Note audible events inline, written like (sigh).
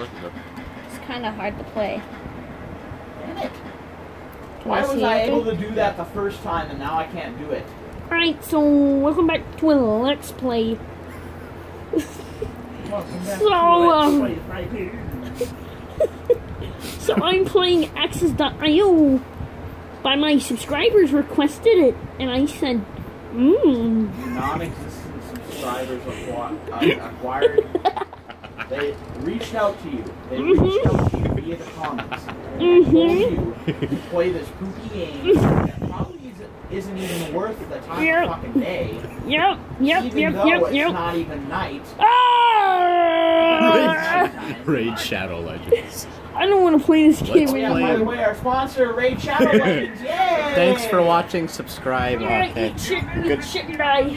It's kind of hard to play. Damn it. Can Why see was I able everything? to do that the first time and now I can't do it? Alright, so welcome back to a Let's Play. (laughs) So, um, Play right. (laughs) So I'm playing Access.io. By my subscribers requested it, and I said, mmm. Non-existent subscribers uh, acquired. (laughs) They reached out to you. They reached out to you via the comments. and told you to play this poopy game that probably isn't, isn't even worth the time Yep. of fucking day. Yep, yep, even yep, though yep, it's yep. not even night. Ah! Raid Shadow Legends. I don't want to play this game Let's Oh yeah, anymore. by the way, our sponsor, Raid Shadow (laughs) Legends. Yay! Thanks for watching. Subscribe. Alright, Okay. eat shit, eat Good- shit, and die.